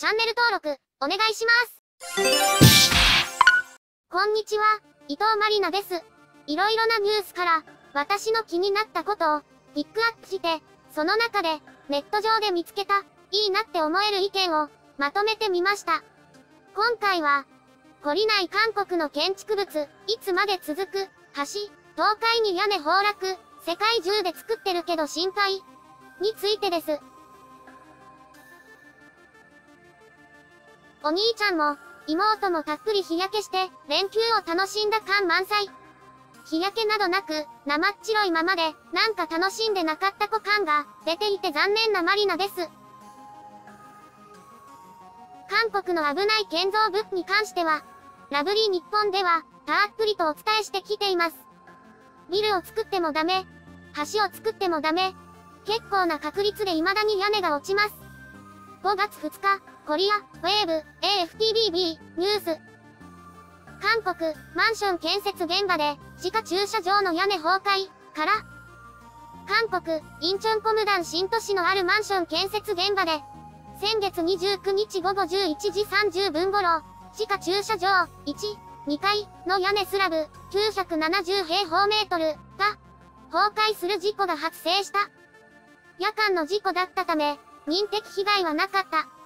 チャンネル登録、お願いします。こんにちは、伊藤まりなです。いろいろなニュースから、私の気になったことを、ピックアップして、その中で、ネット上で見つけた、いいなって思える意見を、まとめてみました。今回は、懲りない韓国の建築物、いつまで続く、橋、倒壊に屋根崩落、世界中で作ってるけど心配、についてです。お兄ちゃんも、妹もたっぷり日焼けして、連休を楽しんだ感満載。日焼けなどなく、生っ白いままで、なんか楽しんでなかった子感が、出ていて残念なマリナです。韓国の危ない建造物に関しては、ラブリー日本では、たっぷりとお伝えしてきています。ビルを作ってもダメ、橋を作ってもダメ、結構な確率で未だに屋根が落ちます。5月2日、コリア、ウェーブ、AFTBB、ニュース。韓国、マンション建設現場で、地下駐車場の屋根崩壊、から、韓国、インチョンコムダン新都市のあるマンション建設現場で、先月29日午後11時30分頃、地下駐車場、1、2階の屋根スラブ、970平方メートル、が、崩壊する事故が発生した。夜間の事故だったため、人的被害はなかった。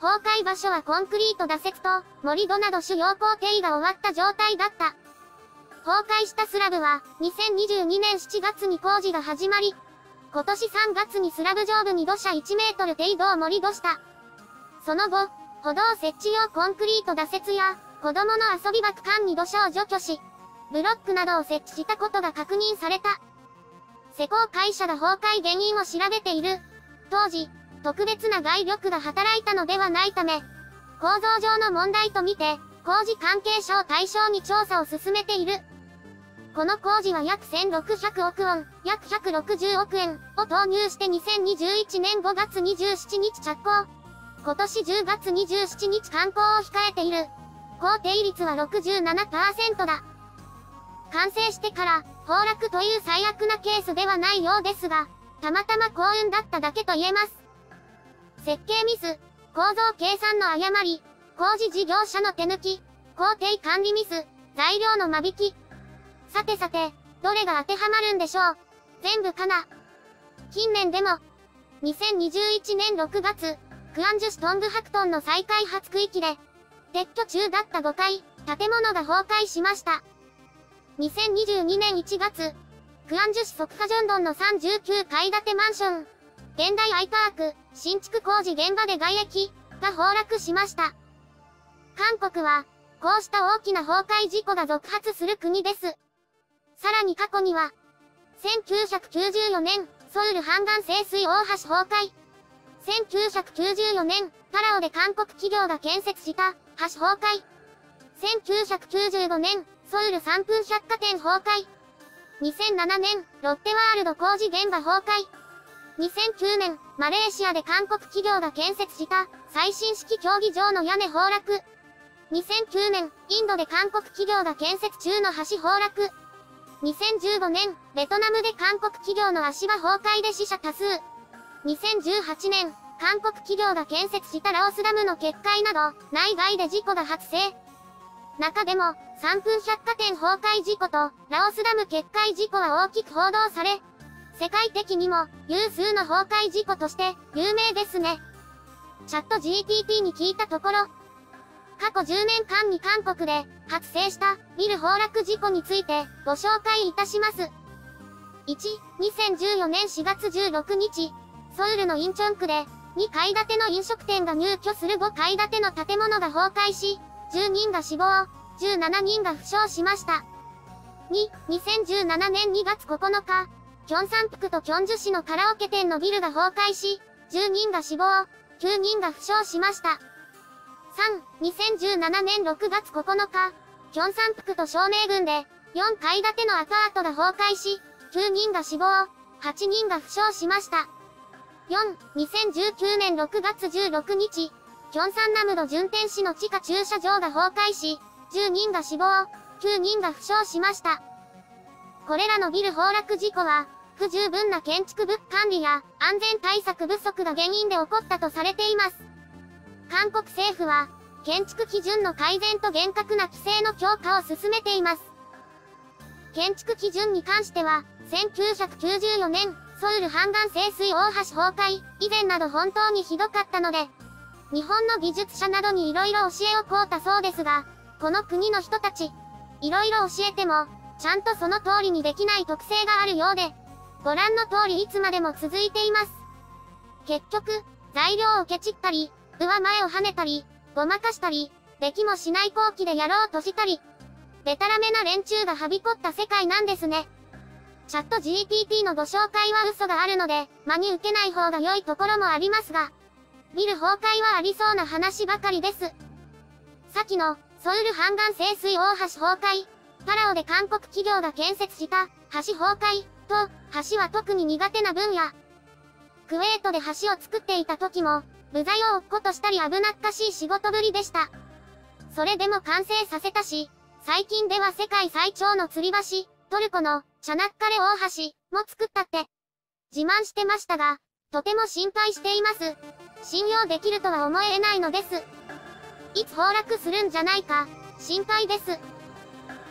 崩壊場所はコンクリート打設と、盛土など主要工程が終わった状態だった。崩壊したスラブは、2022年7月に工事が始まり、今年3月にスラブ上部に土砂1メートル程度を盛り土した。その後、歩道設置用コンクリート打設や、子供の遊び場区間に土砂を除去し、ブロックなどを設置したことが確認された。施工会社が崩壊原因を調べている。当時、特別な外力が働いたのではないため、構造上の問題とみて、工事関係者を対象に調査を進めている。この工事は約1600億ウォン、約160億円を投入して2021年5月27日着工。今年10月27日完工を控えている。工程率は67%だ。完成してから、崩落という最悪なケースではないようですが、たまたま幸運だっただけと言えます。設計ミス、構造計算の誤り、工事事業者の手抜き、工程管理ミス、材料の間引き。さてさて、どれが当てはまるんでしょう？全部かな？近年でも、2021年6月、クアンジュ市トングハクトンの再開発区域で、撤去中だった5階、建物が崩壊しました。2022年1月、クアンジュ市ソクカジョンドンの39階建てマンション、現代アイパーク、新築工事現場で外壁が崩落しました。韓国は、こうした大きな崩壊事故が続発する国です。さらに過去には、1994年、ソウル湾岸清水大橋崩壊。1994年、パラオで韓国企業が建設した橋崩壊。1995年、ソウル3分百貨店崩壊。2007年、ロッテワールド工事現場崩壊。2009年、マレーシアで韓国企業が建設した最新式競技場の屋根崩落。2009年、インドで韓国企業が建設中の橋崩落。2015年、ベトナムで韓国企業の足場崩壊で死者多数。2018年、韓国企業が建設したラオスダムの決壊など、内外で事故が発生。中でも、3分百貨店崩壊事故と、ラオスダム決壊事故は大きく報道され、世界的にも、有数の崩壊事故として、有名ですね。チャット GPT に聞いたところ、過去10年間に韓国で発生したビル崩落事故についてご紹介いたします。1、2014年4月16日、ソウルのインチョン区で2階建ての飲食店が入居する5階建ての建物が崩壊し、10人が死亡、17人が負傷しました。2、2017年2月9日、キョンサンプクとキョンジュ市のカラオケ店のビルが崩壊し、10人が死亡、9人が負傷しました。3、2017年6月9日、キョンサンプクと照明郡で、4階建てのアパートが崩壊し、9人が死亡、8人が負傷しました。4、2019年6月16日、キョンサンナムド順天市の地下駐車場が崩壊し、10人が死亡、9人が負傷しました。これらのビル崩落事故は、不十分な建築物管理や安全対策不足が原因で起こったとされています。韓国政府は、建築基準の改善と厳格な規制の強化を進めています。建築基準に関しては、1994年、ソウル湾岸清水大橋崩壊、以前など本当にひどかったので、日本の技術者などに色々教えを請うたそうですが、この国の人たち、色々教えても、ちゃんとその通りにできない特性があるようで、ご覧の通りいつまでも続いています。結局、材料をケチったり、上前を跳ねたり、ごまかしたり、できもしない後期でやろうとしたり、デタラメな連中がはびこった世界なんですね。チャット GPT のご紹介は嘘があるので、真に受けない方が良いところもありますが、ビル崩壊はありそうな話ばかりです。先の、ソウル湾岸清水大橋崩壊、パラオで韓国企業が建設した橋崩壊と、橋は特に苦手な分野。クウェートで橋を作っていた時も、部材を置くことしたり危なっかしい仕事ぶりでした。それでも完成させたし、最近では世界最長の吊り橋、トルコのチャナッカレ大橋も作ったって、自慢してましたが、とても心配しています。信用できるとは思えないのです。いつ崩落するんじゃないか、心配です。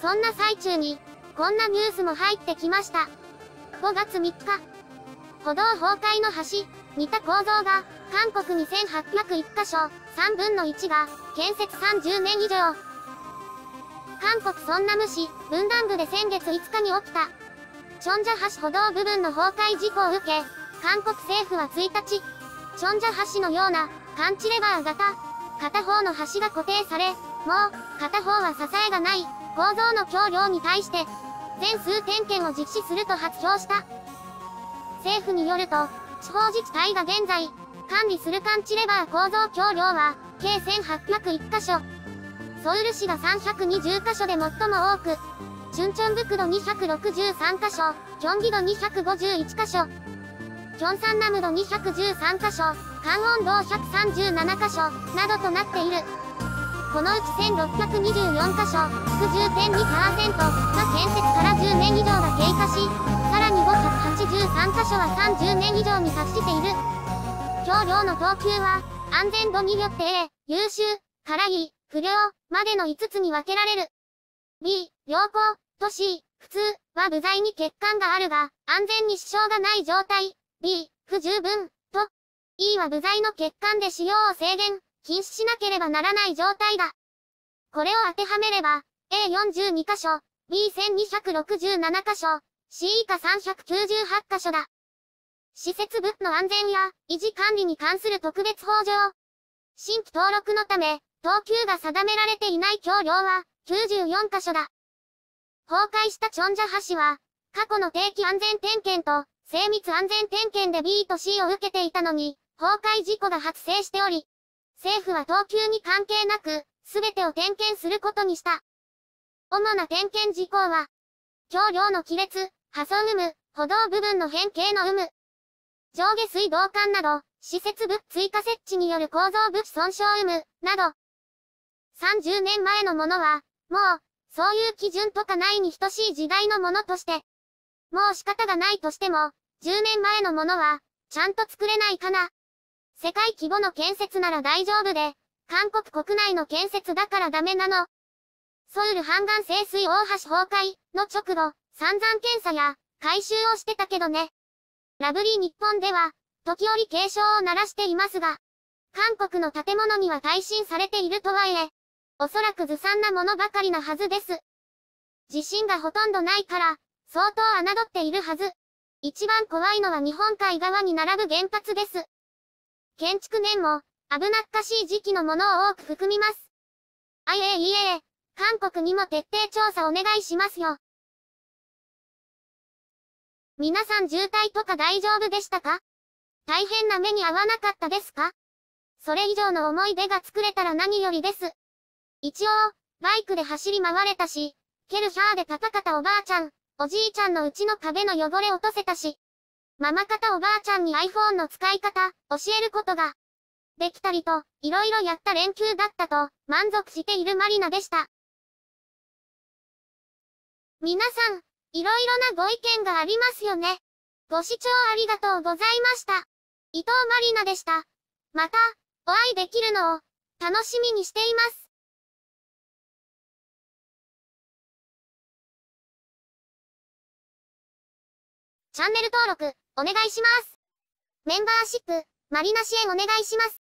そんな最中に、こんなニュースも入ってきました。5月3日、歩道崩壊の橋、似た構造が、韓国に1801箇所、3分の1が、建設30年以上。韓国ソンナム市、分断部で先月5日に起きた、チョンジャ橋歩道部分の崩壊事故を受け、韓国政府は1日、チョンジャ橋のような、カンチレバー型、片方の橋が固定され、もう、片方は支えがない、構造の橋梁に対して、全数点検を実施すると発表した。政府によると、地方自治体が現在、管理するカンチレバー構造橋梁は、計1801箇所。ソウル市が320箇所で最も多く、チュンチョンブクド263箇所、キョンギド251箇所、キョンサンナムド213箇所、関温道137箇所、などとなっている。このうち1624箇所、110.2%が建設から10年以上が経過し、さらに583箇所は30年以上に達している。橋梁の等級は、安全度によって A、優秀、辛い、不良、までの5つに分けられる。B、良好、と C、普通、は部材に欠陥があるが、安全に支障がない状態。B、不十分、と。E は部材の欠陥で使用を制限、禁止しなければならない状態だ。これを当てはめれば、A42 箇所、B1267 箇所、C 以下398箇所だ。施設物の安全や維持管理に関する特別法上。新規登録のため、等級が定められていない橋梁は94箇所だ。崩壊したチョンジャ橋は、過去の定期安全点検と精密安全点検で B と C を受けていたのに、崩壊事故が発生しており、政府は等級に関係なく、すべてを点検することにした。主な点検事項は、橋梁の亀裂、破損有無、歩道部分の変形の有無、上下水道管など、施設部追加設置による構造物損傷有無、など、30年前のものは、もう、そういう基準とかないに等しい時代のものとして、もう仕方がないとしても、10年前のものは、ちゃんと作れないかな。世界規模の建設なら大丈夫で、韓国国内の建設だからダメなの。ソウル湾岸清水大橋崩壊の直後、散々検査や回収をしてたけどね。ラブリー日本では、時折警鐘を鳴らしていますが、韓国の建物には耐震されているとはいえ、おそらくずさんなものばかりなはずです。地震がほとんどないから、相当侮っているはず。一番怖いのは日本海側に並ぶ原発です。建築年も、危なっかしい時期のものを多く含みます。IAEA、韓国にも徹底調査お願いしますよ。皆さん渋滞とか大丈夫でしたか？大変な目に遭わなかったですか？それ以上の思い出が作れたら何よりです。一応、バイクで走り回れたし、ケルシャーでカタカタおばあちゃん、おじいちゃんのうちの壁の汚れ落とせたし、ママ方おばあちゃんに iPhone の使い方、教えることが、できたりと、いろいろやった連休だったと、満足しているマリナでした。皆さん、いろいろなご意見がありますよね。ご視聴ありがとうございました。伊藤マリナでした。また、お会いできるのを、楽しみにしています。チャンネル登録、お願いします。メンバーシップ、マリナ支援お願いします。